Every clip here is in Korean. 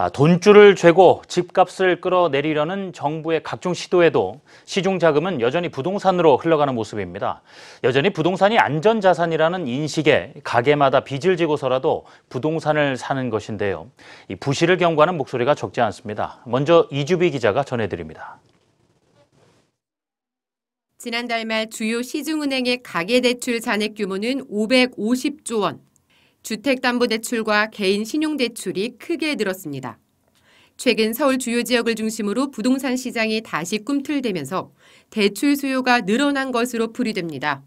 아, 돈줄을 죄고 집값을 끌어내리려는 정부의 각종 시도에도 시중 자금은 여전히 부동산으로 흘러가는 모습입니다. 여전히 부동산이 안전자산이라는 인식에 가게마다 빚을 지고서라도 부동산을 사는 것인데요. 이 부실을 경고하는 목소리가 적지 않습니다. 먼저 이주비 기자가 전해드립니다. 지난달 말 주요 시중은행의 가계대출 잔액 규모는 550조 원. 주택담보대출과 개인 신용대출이 크게 늘었습니다. 최근 서울 주요 지역을 중심으로 부동산 시장이 다시 꿈틀대면서 대출 수요가 늘어난 것으로 풀이됩니다.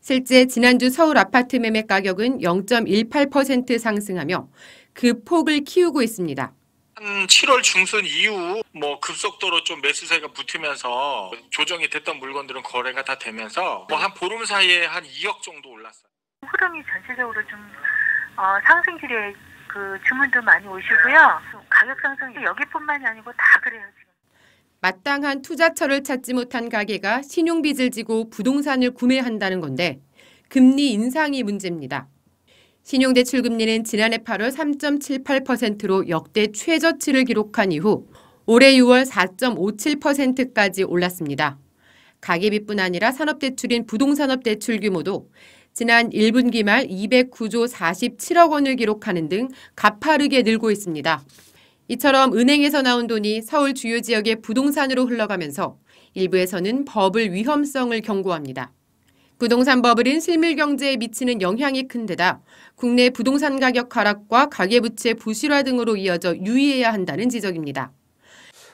실제 지난주 서울 아파트 매매 가격은 0.18% 상승하며 그 폭을 키우고 있습니다. 한 7월 중순 이후 뭐 급속도로 좀 매수세가 붙으면서 조정이 됐던 물건들은 거래가 다 되면서 뭐 한 보름 사이에 한 2억 정도 올랐어요. 흐름이 전체적으로 좀 어, 상승률에 그 주문도 많이 오시고요. 가격 상승 여기뿐만이 아니고 다 그래요. 마땅한 투자처를 찾지 못한 가게가 신용빚을 지고 부동산을 구매한다는 건데 금리 인상이 문제입니다. 신용대출 금리는 지난해 8월 3.78%로 역대 최저치를 기록한 이후 올해 6월 4.57%까지 올랐습니다. 가계빚뿐 아니라 산업대출인 부동산업 대출 규모도 지난 1분기 말 209조 47억 원을 기록하는 등 가파르게 늘고 있습니다. 이처럼 은행에서 나온 돈이 서울 주요 지역의 부동산으로 흘러가면서 일부에서는 버블 위험성을 경고합니다. 부동산 버블은 실물 경제에 미치는 영향이 큰 데다 국내 부동산 가격 하락과 가계부채 부실화 등으로 이어져 유의해야 한다는 지적입니다.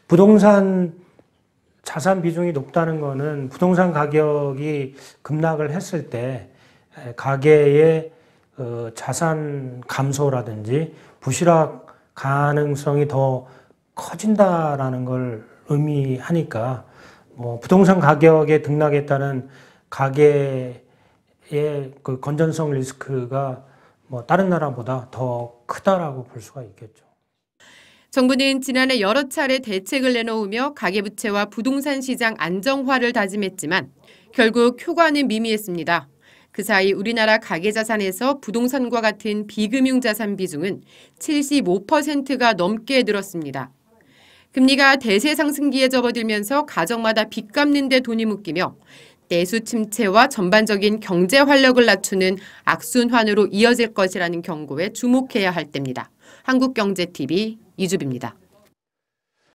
부동산 자산 비중이 높다는 것은 부동산 가격이 급락을 했을 때 가계의 어, 자산 감소라든지 부실화 가능성이 더 커진다라는 걸 의미하니까 뭐 부동산 가격의 등락에 따른 가계의 그 건전성 리스크가 뭐 다른 나라보다 더 크다라고 볼 수가 있겠죠. 정부는 지난해 여러 차례 대책을 내놓으며 가계부채와 부동산 시장 안정화를 다짐했지만 결국 효과는 미미했습니다. 그 사이 우리나라 가계자산에서 부동산과 같은 비금융 자산 비중은 75%가 넘게 늘었습니다. 금리가 대세 상승기에 접어들면서 가정마다 빚 갚는 데 돈이 묶이며 내수 침체와 전반적인 경제 활력을 낮추는 악순환으로 이어질 것이라는 경고에 주목해야 할 때입니다. 한국경제TV 이주비입니다.